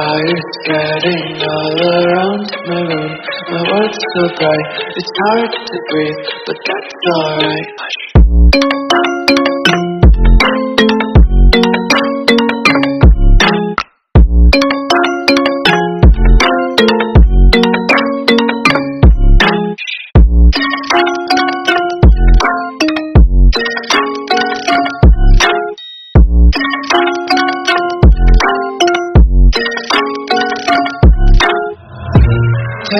Fire spreading all around my room. My world's so bright, it's hard to breathe But that's alright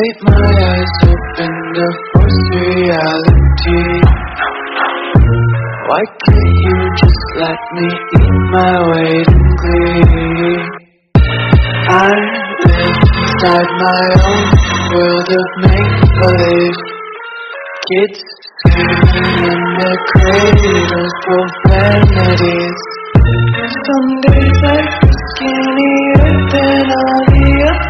Take my eyes open to force reality. Why can't you just let me eat my weight in glee? I live inside my own world of make-believe. Kids screaming in their cradles, profanities Some days I feel skinnier than all the other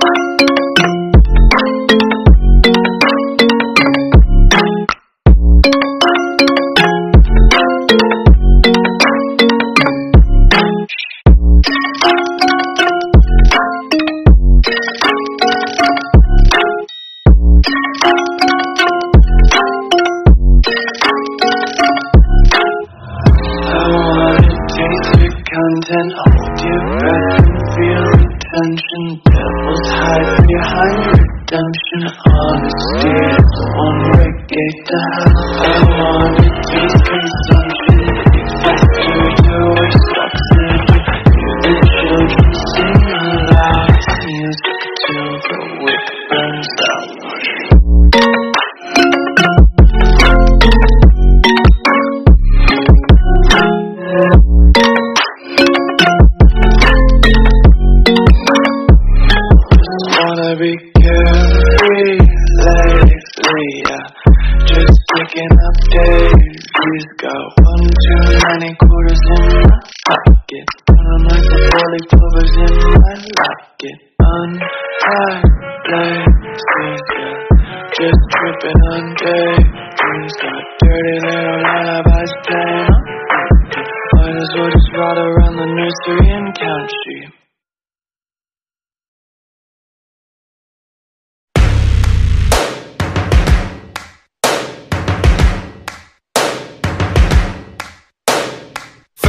daisies. Got one too many quarters in my pocket. Burn like the clovers in my locket. Untied places, yeah. Just tripping on daydreams. Got dirty little lullabies playing on. Might as well just ride around the nursery and count sheep.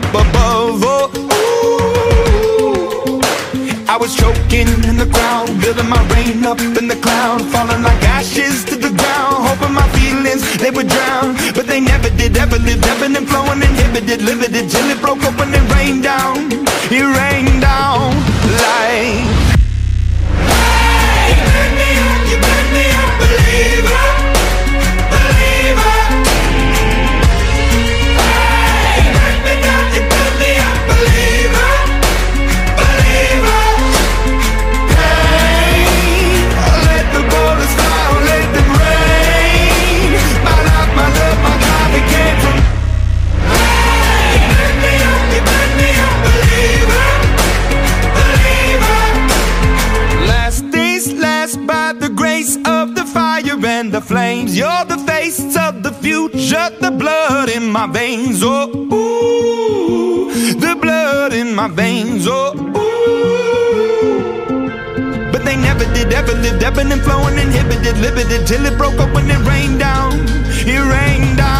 Up above. Oh. I was choking in the crowd, building my rain up in the cloud, falling like ashes to the ground, hoping my feelings they would drown, but they never did. Ever lived, ebbing and flowing, inhibited, limited, till it broke open and rained down. It rained down like. The. You're the face of the future, the blood in my veins. Oh, ooh, the blood in my veins. Oh, ooh. But they never did, ever lived, ebbing and flowing, inhibited, limited, till it broke up when it rained down. It rained down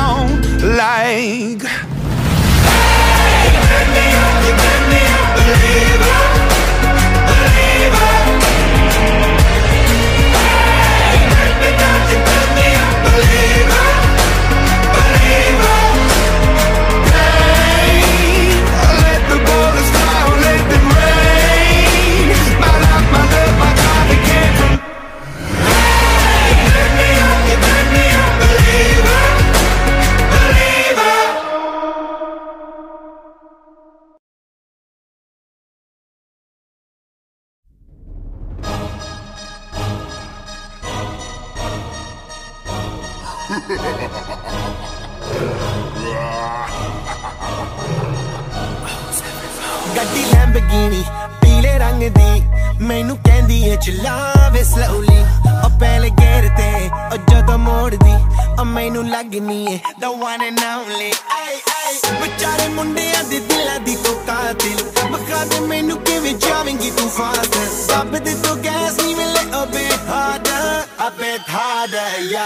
ਲੈਂਬਗੀਨੀ ਪੀਲੇ ਰੰਗ ਦੀ। ਮੈਨੂੰ ਕਹਿੰਦੀ ਏ ਚਲਾਵੇ slowly ਉਹ ਪਹਿਲੇ ਗੇਰ ਤੇ, ਉਹ ਜਦੋਂ ਮੋੜਦੀ, ਉਹ ਮੈਨੂੰ ਲੱਗਨੀ ਏ, the one and only ਆਈ ਆਈ। ਵਿਚਾਰੇ ਮੁੰਡਿਆਂ ਦੇ ਦਿਲਾਂ ਦੀ ਤੂੰ ਕਾਤਿਲ। ਬਖਾ ਦੇ ਮੈਨੂੰ ਕਿਵੇਂ ਜਾਵੇਂਗੀ ਤੂੰ ਫਾਸਟ ਬੱਬ ਦੇ ਤੂੰ ਗੈਸ ਨਹੀਂ ਮਿਲੇ a bit harder a bit harder yo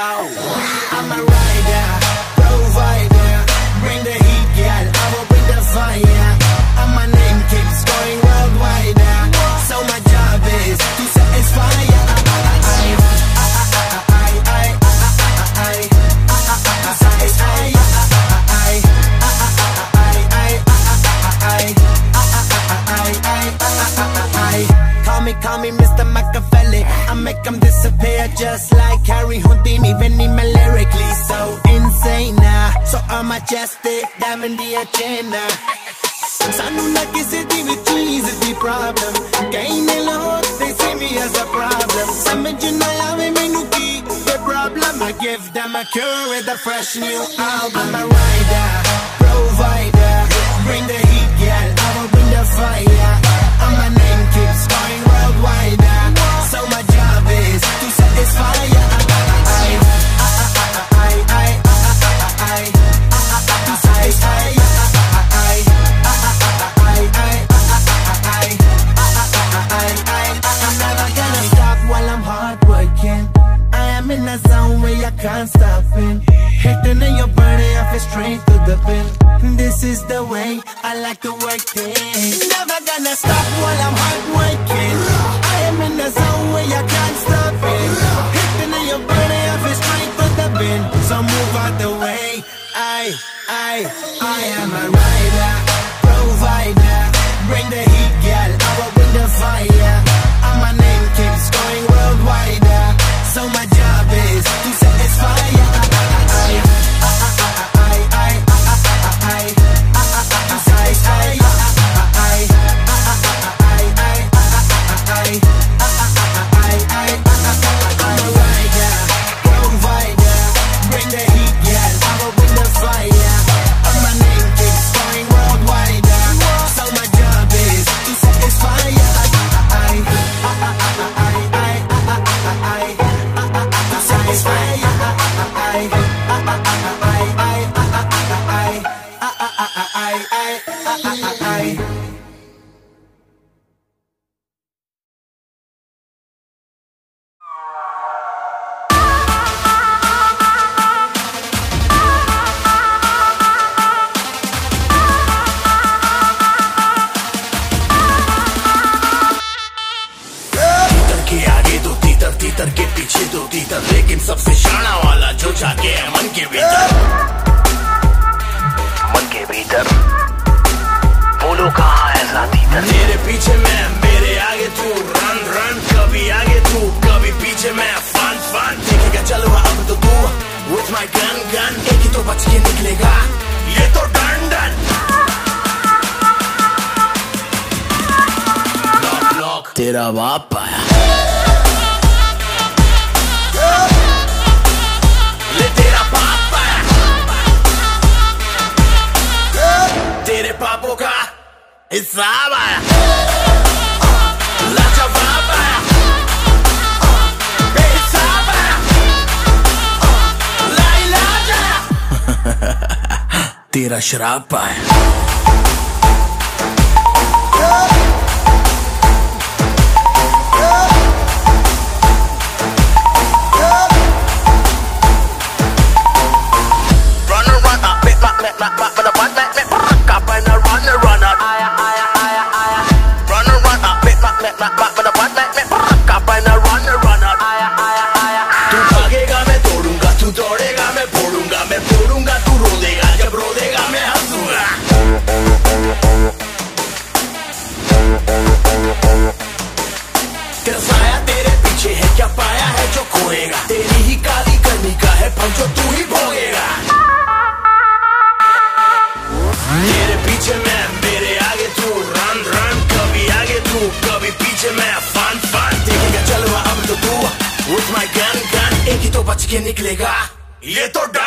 I'm a rider provider bring the heat, girl, I will bring the fire Call me, Mr. I make them disappear just like Harry Houdini. Me lyrically so insane now. So I'm majestic, diamond the agenda. ਸਾਨੂੰ ਨਾ ਕਿਸੇ ਦੀ ਵੀ ਚੀਜ਼ ਦੀ problem ਕਈ ਨੇ ਲੋਕ they see me as a problem ਸਮਝ ਨਾ ਆਵੇ ਮੈਨੂੰ ਕੀ the problem I give them a cure with a fresh new album I'm a rider can't stop it. Hitting in your body, I feel straight to the pin. This is the way I like to work things. Never gonna stop while I'm hard working. Shrapa. ये तो डर